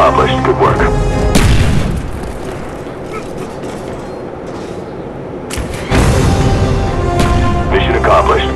accomplished. Good work. accomplished.